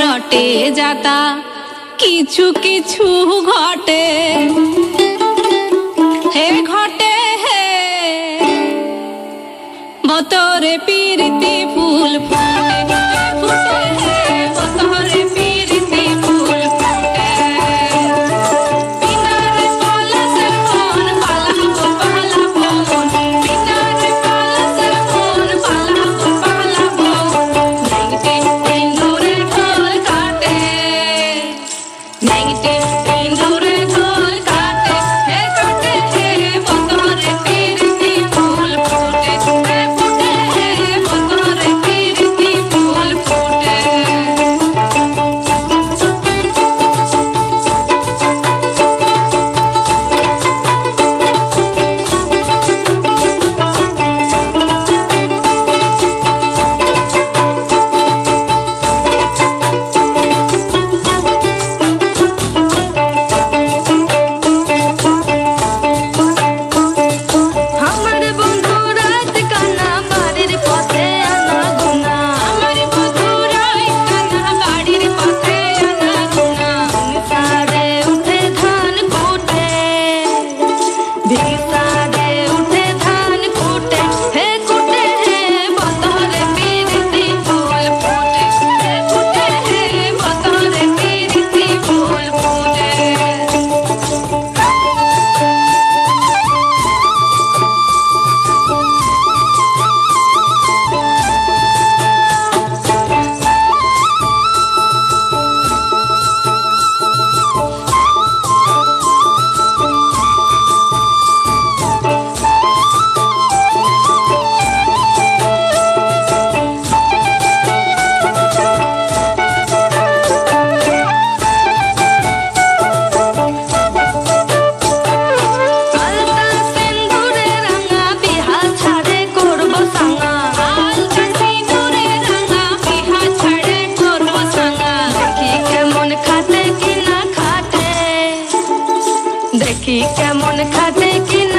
রটে যাতা কিছু কিছু ঘটে। হে ঘটে হে বতরে পি Thank you. দেখি কেমন খাতে কিনা।